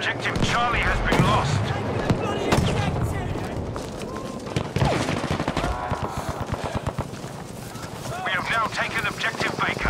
Objective Charlie has been lost. We have now taken Objective Baker.